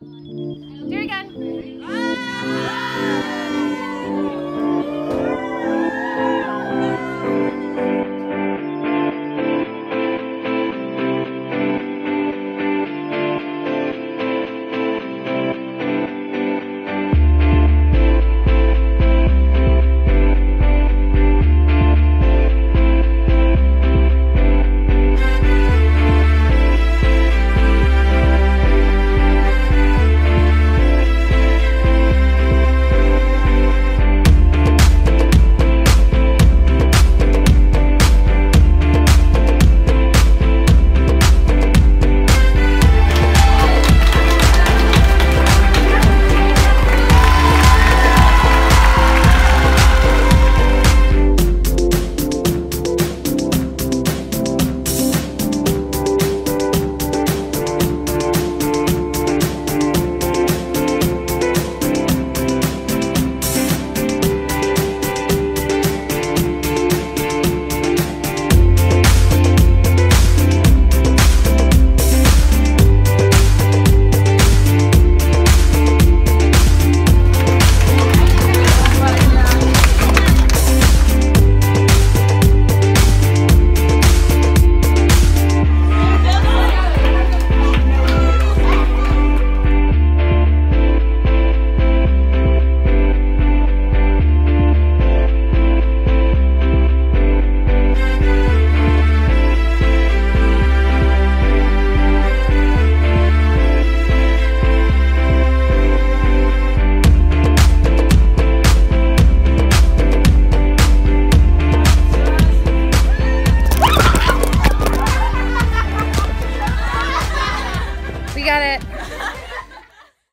Do it again. Ah! got it.